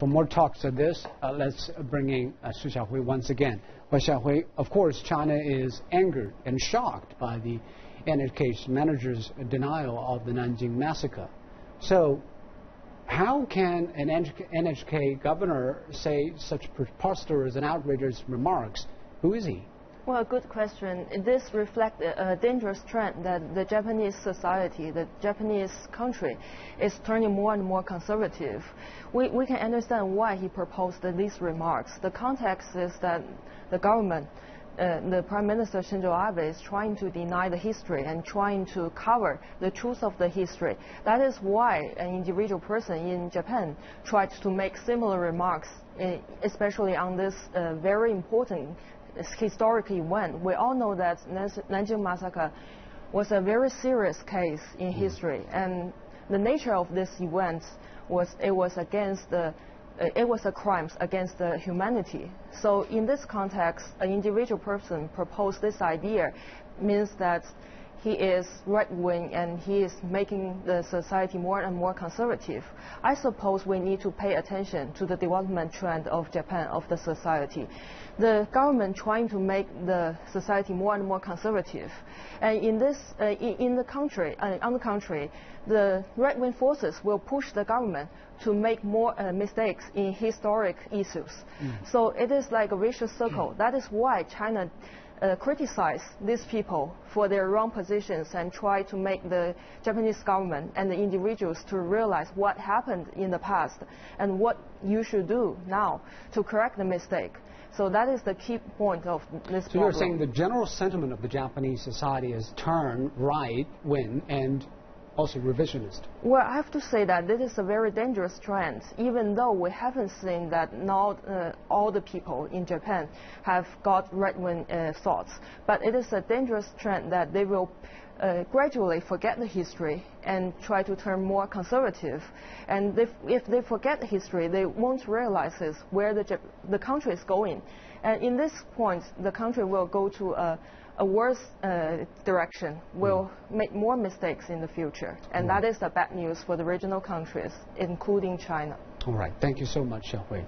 For more talks on this, uh, let's bring in uh, Xiaohui once again. Well, Xiaohui, of course, China is angered and shocked by the NHK manager's denial of the Nanjing massacre. So, how can an NHK governor say such preposterous and outrageous remarks? Who is he? Well, a good question. This reflects a dangerous trend that the Japanese society, the Japanese country, is turning more and more conservative. We, we can understand why he proposed these remarks. The context is that the government, uh, the Prime Minister Shinzo Abe is trying to deny the history and trying to cover the truth of the history. That is why an individual person in Japan tried to make similar remarks, uh, especially on this uh, very important historic event. We all know that Nanjing massacre was a very serious case in mm-hmm. history, and the nature of this event was it was against the it was a crime against the humanity. So in this context, an individual person proposed this idea means that he is right wing and he is making the society more and more conservative. I suppose we need to pay attention to the development trend of Japan, of the society. The government trying to make the society more and more conservative. And in this, uh, in, the country, uh, on the contrary, the right wing forces will push the government to make more uh, mistakes in historic issues. Mm. So it is like a vicious circle. Mm. That is why China uh, criticize these people for their wrong positions and try to make the Japanese government and the individuals to realize what happened in the past and what you should do now to correct the mistake. So that is the key point of this. So problem. you're saying the general sentiment of the Japanese society has turned right wing and also revisionist? Well, I have to say that this is a very dangerous trend, even though we haven't seen that not uh, all the people in Japan have got right-wing uh, thoughts. But it is a dangerous trend that they will uh, gradually forget the history and try to turn more conservative. And if, if they forget the history, they won't realize where the, the country is going. And in this point, the country will go to a a worse uh, direction will mm. make more mistakes in the future. And mm. that is the bad news for the regional countries, including China. All right. Thank you so much, Xiaohui.